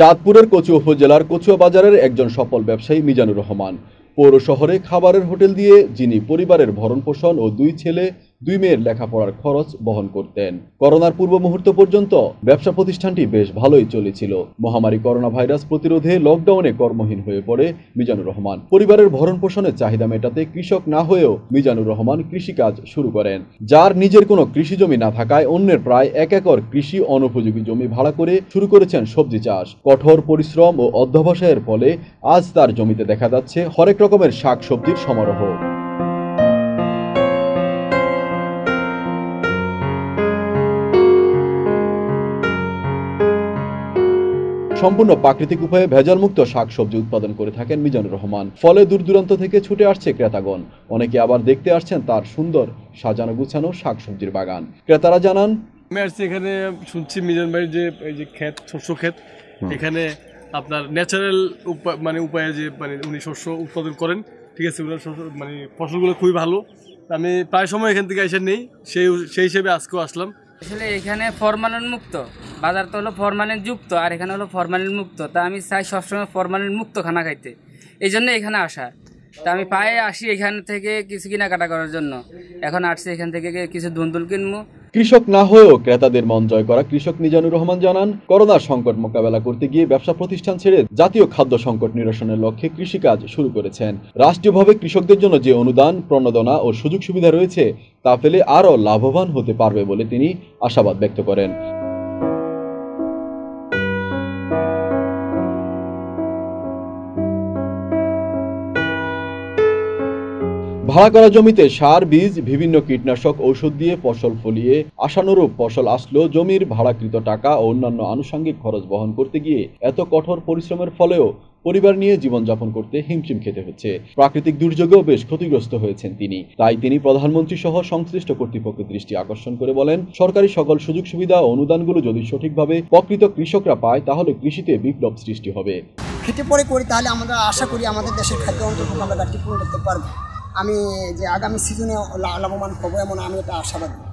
চাঁদপুরের কচু উপজেলার কচুয়া বাজারের একজন সফল ব্যবসায়ী মিজানুর রহমান। পৌর শহরে খাবারের হোটেল দিয়ে যিনি পরিবারের ভরণ পোষণ ও দুই ছেলে দুই মেয়ের লেখাপড়ার খরচ বহন করতেন। করোনার পূর্ব মুহূর্ত পর্যন্ত ব্যবসা প্রতিষ্ঠানটি বেশ ভালোই চলেছিল। মহামারী করোনা ভাইরাস প্রতিরোধে লকডাউনে কর্মহীন হয়ে পড়ে মিজানুর রহমান। পরিবারের ভরণ পোষণের চাহিদা মেটাতে কৃষক না হয়েও মিজানুর রহমান কৃষিকাজ শুরু করেন। যার নিজের কোনো কৃষি জমি না থাকায় অন্যের প্রায় এক একর কৃষি অনুপযোগী জমি ভাড়া করে শুরু করেছেন সবজি চাষ। কঠোর পরিশ্রম ও অধ্যবসায়ের ফলে আজ তার জমিতে দেখা যাচ্ছে হরেক রকমের শাক সবজির সমারোহ। সম্পূর্ণ প্রাকৃতিক উপায়ে ভেজালমুক্ত শাকসবজি উৎপাদন করে থাকেন মিজানুর রহমান। ফলে দূর দূরান্ত থেকে ছুটে আসছে ক্রেতাগণ। অনেকে আবার দেখতে আসছেন তার সুন্দর সাজানো গুছানো শাকসবজির বাগান। ক্রেতারা জানান আমি আসছি এখানে শুনছি মিজান ভাইয়ের যে এই যে ক্ষেত শস্য ক্ষেত। এখানে আপনার ন্যাচারাল মানে উপায়ে যে মানে উনি শস্য উৎপাদন করেন। ঠিক আছে ওনার শস্য মানে ফসলগুলো খুবই ভালো। আমি প্রায় সময় এখান থেকে এসে নেই। সেই সেই হিসেবে আজকেও আসলাম। আসলে এখানে ফরমালিন মুক্ত বাজার তো হলো ফরমালিন যুক্ত আর এখানে হলো ফরমালিন মুক্ত। তা আমি চাই সবসময় ফরমালিন মুক্ত খানা খাইতে। এই জন্য এখানে আসা। তা আমি পায়ে আসি এখান থেকে কিছু কেনাকাটা করার জন্য। এখন আসছি এখান থেকে কিছু ধুন্দুল কিনবো। কৃষক না হয়েও ক্রেতাদের মন জয় করা কৃষক মিজানুর রহমান জানান করোনার সংকট মোকাবেলা করতে গিয়ে ব্যবসা প্রতিষ্ঠান ছেড়ে জাতীয় খাদ্য সংকট নিরসনের লক্ষ্যে কৃষিকাজ শুরু করেছেন। রাষ্ট্রীয়ভাবে কৃষকদের জন্য যে অনুদান, প্রণোদনা ও সুযোগ সুবিধা রয়েছে, তা পেলে আরও লাভবান হতে পারবে বলে তিনি আশাবাদ ব্যক্ত করেন। ভাড়া করা জমিতে সার, বীজ, বিভিন্ন কীটনাশক, ঔষধ দিয়ে ফসল ফলিয়ে আশানুরূপ ফসল আসলেও জমির ভাড়াকৃত টাকা ও অন্যান্য আনুষঙ্গিক খরচ বহন করতে গিয়ে এত কঠোর পরিশ্রমের ফলেও পরিবার নিয়ে জীবনযাপন করতে হিমশিম খেতে হচ্ছে। প্রাকৃতিক দুর্যোগেও বেশ ক্ষতিগ্রস্ত হয়েছেন তিনি। তাই তিনি প্রধানমন্ত্রী সহ সংশ্লিষ্ট কর্তৃপক্ষের দৃষ্টি আকর্ষণ করে বলেন, সরকারি সকল সুযোগ সুবিধা ও অনুদানগুলো যদি সঠিকভাবে প্রকৃত কৃষকরা পায়, তাহলে কৃষিতে বিপ্লব সৃষ্টি হবে। খেটে পরে করি, তাহলে আমরা আশা করি আমাদের দেশের খাদ্য অন্তর্ভুক্ত আমরা ঘাটতি পূরণ করতে পারব। আমি যে আগামী সিজনে লাভবান হব এমন আমি এটা আশাবাদী।